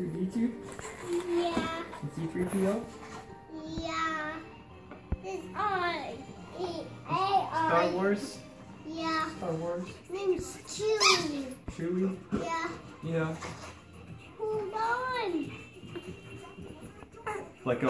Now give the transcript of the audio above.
R2D2? Yeah. And C3PO? Yeah. This R E A Star Wars? Yeah. Star Wars? Name's Chewie. Chewie? Yeah. Yeah. Hold on. Let go.